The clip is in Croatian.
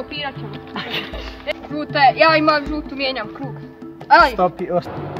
Stopirat ćemo. Žute, ja imam žutu, mijenjam krug. Stopi, ost-